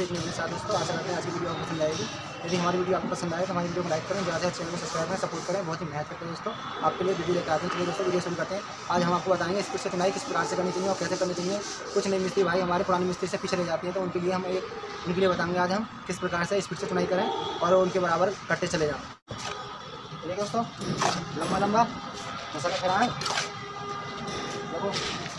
फिर एक मेरे साथ दोस्तों आशा करते हैं आज की वीडियो आपको पसंद आएगी यदि हमारी वीडियो आपको पसंद आए तो हमारी वीडियो को लाइक करें, ज़्यादा चैनल को सब्सक्राइब करें, सपोर्ट करें। बहुत ही मेहनत करते हैं दोस्तों। आपके लिए वीडियो लेकर आते हैं। चलिए दोस्तों, वीडियो शुरू करते हैं। आज हम आपको बताएँगे इसकी चुनाई किस प्रकार से करनी चाहिए और कैसे करनी चाहिए। कुछ नई मिस्त्री भाई हमारे पुराने मिस्त्री से पीछे रह जाती हैं तो उनके लिए हम एक, उनके लिए बताएँगे आज हम किस प्रकार से स्पीड से चुनाई करें और उनके बराबर कट्टे चले जाएँ। चलिए दोस्तों लंबा लंबा मसाला खड़ा है। देखो।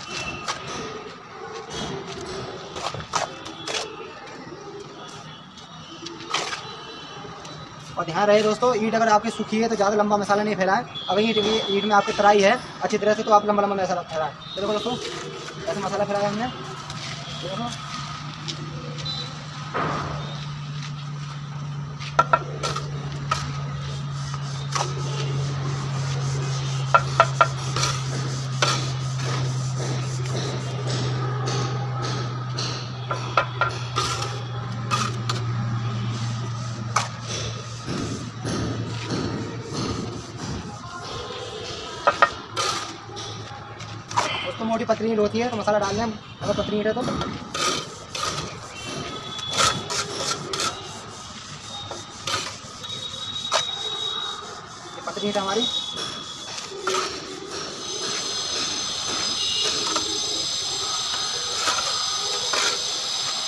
और ध्यान रहे दोस्तों, ईट अगर आपकी सूखी है तो ज़्यादा लंबा मसाला नहीं फैलाएँ। अगर ईट ईट में आपकी तराई है, अच्छी तरह से तो आप लंबा लंबा मसाला फैलाएँ। तो देखो दोस्तों, ऐसे मसाला फैलाया हमने। देखो। Thank you. मोटी पतली ईट होती है तो मसाला डालने अगर पतली ईट है तो। पतली ईट हमारी।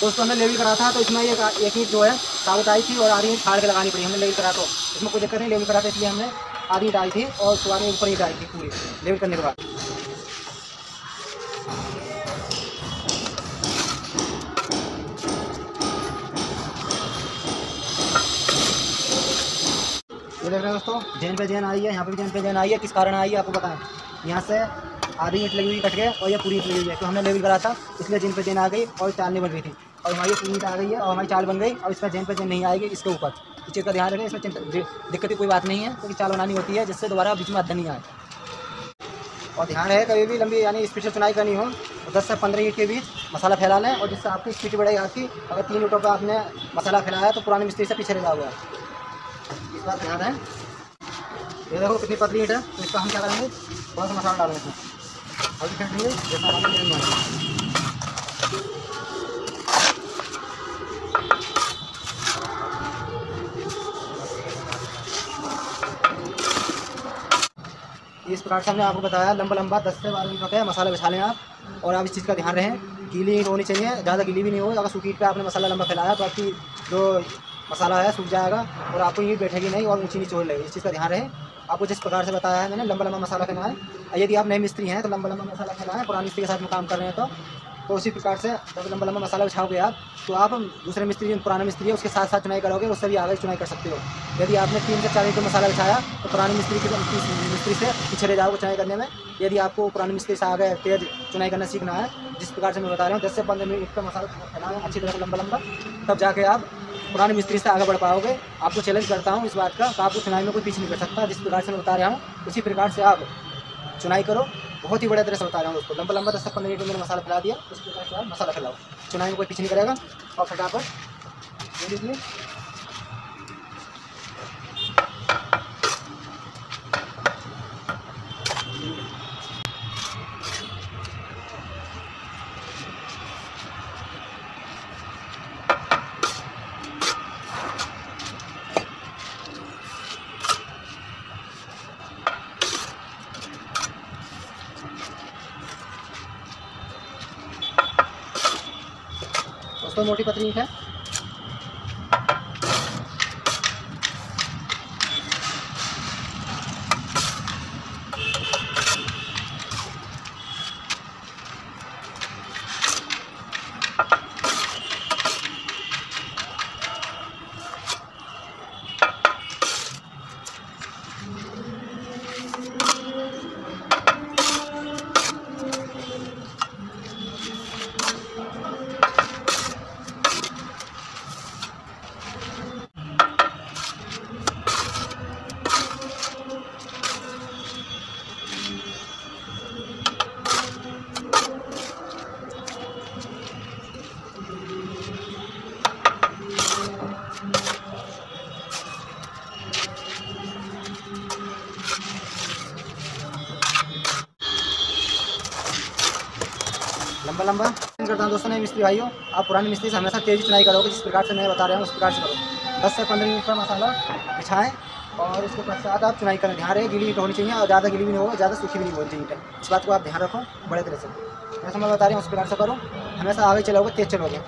दोस्तों, हमने लेवल करा था तो इसमें एक एक ईट जो है, साबुत आई थी और आधी ईट फाड़ के लगानी पड़ी हमने लेवल करा तो। इसमें कोई दिक्कत नहीं लेवल करा था इसलिए हमने आधी ईट आई थी और सुबह में ऊपर ईट आई थी पूरी लेवल करने के बाद। ये देख रहे हैं दोस्तों, जैन पे जैन आई है, यहाँ पे भी जैन पे जैन आई है, किस कारण आई है आपको बताएँ यहाँ से आधी ईट लगी हुई कट गए और ये पूरी ईट लगी हुई है तो हमने लेवल करा था, इसलिए जैन पे जैन आ गई और चाल नहीं बन गई थी। और हमारी पूरी ईट आ गई है और हमारी चाल बन गई और इसमें जैन पे जैन नहीं आएगी, इसके ऊपर। इस चीज़ का ध्यान रखें, इसमें दिक्कत की कोई बात नहीं है, क्योंकि चाल बनानी होती है, जिससे दोबारा बीच में अध्ययन नहीं आए। और ध्यान रहे, कभी भी लंबी, यानी स्पीड से चुनाई करनी हो तो दस से पंद्रह ईट के बीच मसाला फैला लें और जिससे आपकी स्पीड बढ़ेगी आपकी अगर तीन ईटों पर आपने मसाला फैलाया तो पुराने मिस्त्री से पीछे लगा हुआ है इस बात ध्यान है। ये देखो कितनी पतली ईट है तो इसका हम क्या करेंगे? थोड़ा सा मसाला डालेंगे? इसमें हल्दी फेंट देंगे जितना हमारे मसाला इस प्रकार से हमने आपको बताया, लंबा लंबा, दस से बारह मिनट का मसाला बिछा लें आप, और आप इस चीज़ का ध्यान रहें। गीली ईट होनी चाहिए, ज़्यादा गीली भी नहीं हो अगर सूखी ईट पर आपने मसाला लंबा फैलाया तो आपकी जो मसाला है, सूख जाएगा और आपको ये बैठेगी नहीं और ऊँची नीचे लगेगी। इस चीज़ का ध्यान रहे। आपको जिस प्रकार से बताया है मैंने लंबा लंबा मसाला खाना है। यदि आप नए मिस्त्री हैं तो लंबा लंबा मसाला खाना है। पुरानी मिस्त्री के साथ में काम कर रहे हैं तो तो उसी प्रकार से जब लंबा लंबा मसाला बिछाओगे आप तो आप दूसरे मिस्त्री, पुराना मिस्त्री है, उसके साथ साथ चुनाई करोगे उससे भी आगे चुनाई कर सकते हो। यदि आपने तीन से चार लीटर मसाला बिछाया तो पुराने मिस्त्री के मिस्त्री से पीछे ले जाओगे चुनाई करने में। यदि आपको पुराने मिस्त्री से आगे तेज चुनाई करना सीखना है, जिस प्रकार से मैं बता रहा हूँ, दस से पंद्रह मिनट का मसाला खिलाएँ अच्छी तरह से लंबा लंबा तब जाके आप पुराने मिस्त्री से आगे बढ़ पाओगे। आपको चैलेंज करता हूँ इस बात का आपको चुनाई में कोई पीछे नहीं कर सकता, जिस प्रकार से मैं बता रहा हूँ। उसी प्रकार से आप चुनाई करो। बहुत ही बढ़िया तरह से बता रहा हूँ उसको लंबा लंबा दस पंद्रह मिनट में मैंने मसाला फैला दिया। उस प्रकार से आप मसाला फैलाओ। चुनाई में कोई पीछे नहीं करेगा। और फटाफट ले लीजिए। सबसे मोटी पत्नी है। लंबा लंबा। करता हूँ दोस्तों, नए मिस्त्री भाइयों, आप पुराने मिस्त्री से हमेशा तेज़ी चुनाई करोगे, जिस प्रकार से मैं बता रहा हूँ, उस प्रकार से करो। दस से पंद्रह मिनट का मसाला बिछाएँ और उसके पश्चात आप चुनाई करें ध्यान रहे, गिली होनी चाहिए और ज़्यादा गिली भी नहीं होगा, ज़्यादा सूखी भी नहीं होनी चाहिए। इस बात को आप ध्यान रखो, बड़े तरह से। जैसे मैं बता रहा हूँ, उस प्रकार से करो, हमेशा आगे चलोगे तेज चलोगे।